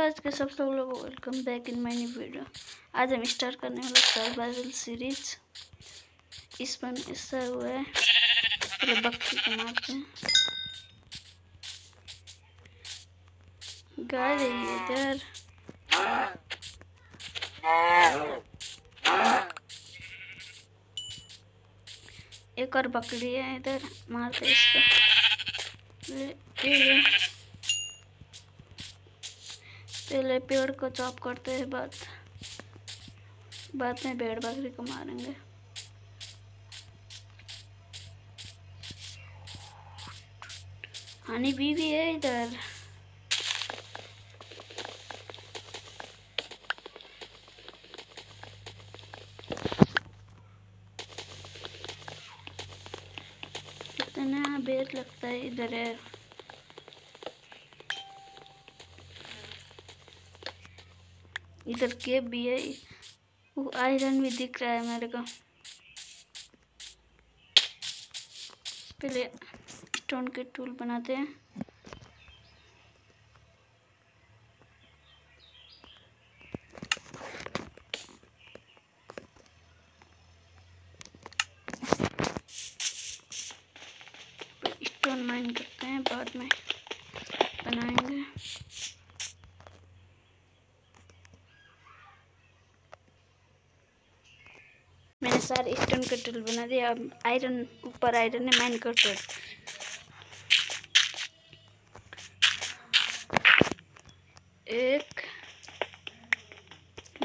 आज के सब सब लोगों welcome back in my new video आज हम स्टार्ट करने वाले सर्वाइवल सीरीज़ इस पर ऐसा हुआ है पहले बकरी को मारते हैं। गाय रही है इधर। एक और बकरी है इधर मारते इसको। ले, ले, पहले पेड़ को चॉप करते हैं, बाद बाद में भेड़ बकरी को मारेंगे। हनी बी भी है इधर। कितना बेर लगता है इधर है। इधर केप भी है। वो आयरन भी दिख रहा है मेरे को। पहले स्टोन के टूल बनाते हैं। स्टोन माइन करते हैं बाद में। सारे स्टोन के टूल बना दिया अब आयरन ऊपर आयरन है माइन करते हैं एक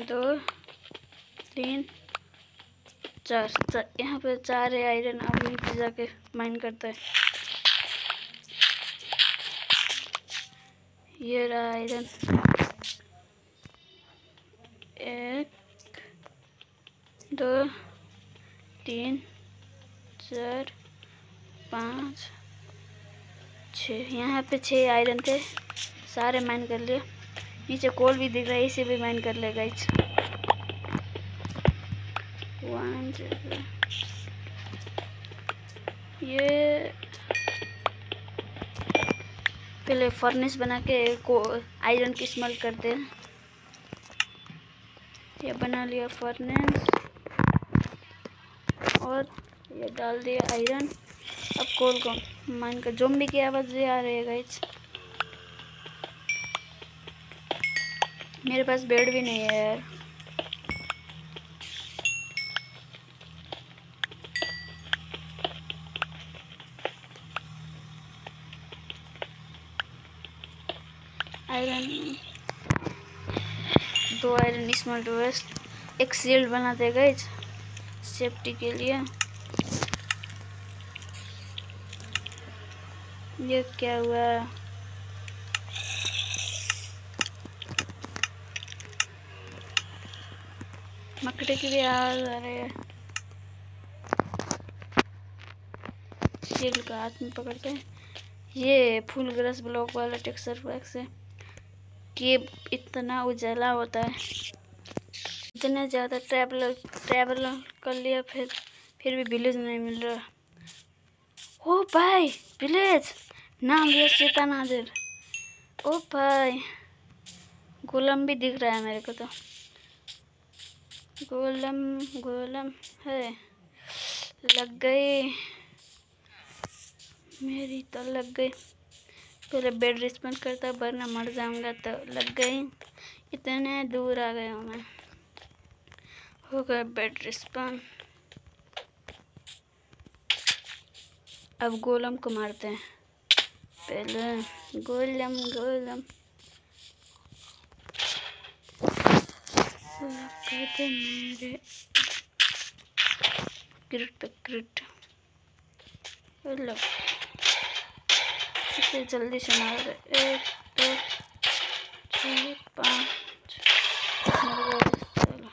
दो तीन चार, चार यहाँ पे चार है आयरन अब पे जाके माइन करता है। ये रहा आयरन एक दो तीन, चार, पाँच, छः। यहाँ पे छः आयरन थे। सारे माइन कर लिए। नीचे कोल भी दिख रहा है, इसे भी माइन कर लेगा इस वन ये पहले फर्नेस बना के को आयरन की स्मेल करते हैं। ये बना लिया फर्नेस और ये डाल दिया आयरन अब कोल को मान का जोम्बी की आवाज़ भी आ रही है गाइस मेरे पास बेड भी नहीं है यार. आयरन दो आयरन स्मॉल वेस्ट एक सील्ड बनाते गए सेफ्टी के लिए। ये क्या हुआ? मकड़े की भी आवाज़ आ रही है। का हाथ में पकड़ते हैं ये फुल ग्रस ब्लॉक वाला टेक्सचर पैक से कि इतना उजाला होता है। इतने ज़्यादा ट्रैवल ट्रैवल कर लिया, फिर फिर भी विलेज नहीं मिल रहा। ओ भाई विलेज नाम लिया सीता नादिर ओ भाई, गोलम भी दिख रहा है मेरे को तो। गोलम गोलम है। लग गई मेरी तो लग गई। पहले बेड रिस्पॉन्ड करता, वरना मर जाऊँगा तो लग गई। इतने दूर आ गया हूँ मैं। हो गया बेड रिस्पॉन्ड अब गोलम को मारते हैं। पहले गोलम गोलम। मेरे। ग्रिट पे ग्रिट इसे जल्दी से मार दे। एक, दो छः पाँच चलो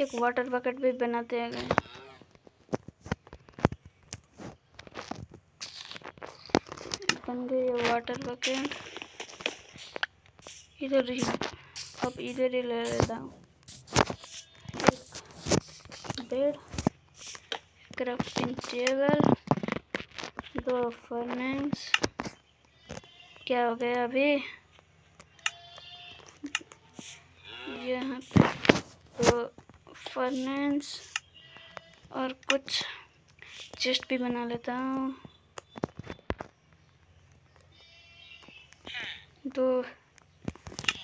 एक वाटर बकेट भी बनाते हैं बन गई ये वाटर बकेट इधर ही। अब इधर ही ले लेता हूँ। बेड क्राफ्टिंग टेबल दो फर्नेस क्या हो गया अभी यहाँ पे तो फर्नेंस और कुछ चेस्ट भी बना लेता हूँ। दो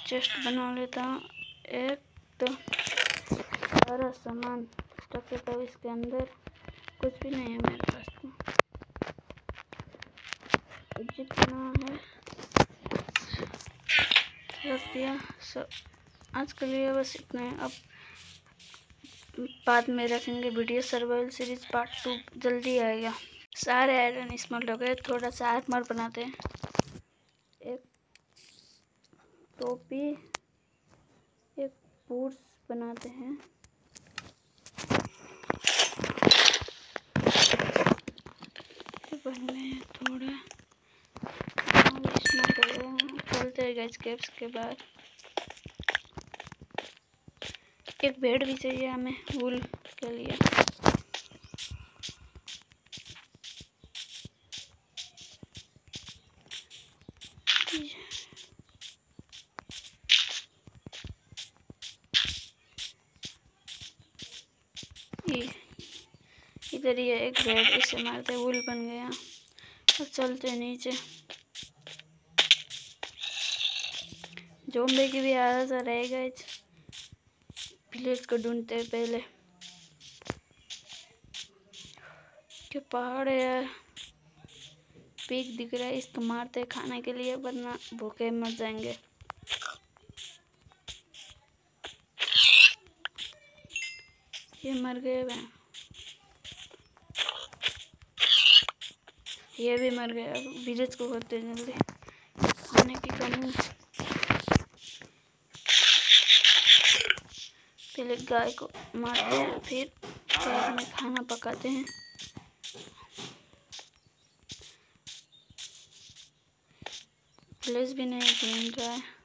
चेस्ट बना लेता हूँ। एक तो सारा सामान रखे तो इसके अंदर कुछ भी नहीं है मेरे पास तो। जितना है, रख दिया। सब आज के लिए बस इतना है। अब बाद में रखेंगे video survival series part two. जल्दी आएगा। सारे आयरन हो गए, थोड़ा सा आर्मर बनाते हैं। एक टोपी, एक बूट्स बनाते हैं। पहले थोड़ा चलते हैं गैस के बाद। एक बेड भी चाहिए हमें, वूल के लिए। इधर ही एक बेड, इसे मारते वुल बन गया। और चलते नीचे। जो जोम्बे की भी आदत रहेगा विलेज को ढूंढते हैं पहले। के पहाड़ है पीक दिख रहा है, इसको मारते हैं खाने के लिए, वरना भूखे मर जाएँगे। ये मर गए वे ये भी मर गया अब। को करते जल्दी खाने की कमी पहले गाय को मारते हैं फिर घर में खाना पकाते हैं। प्लेस भी नहीं घूम रहा है।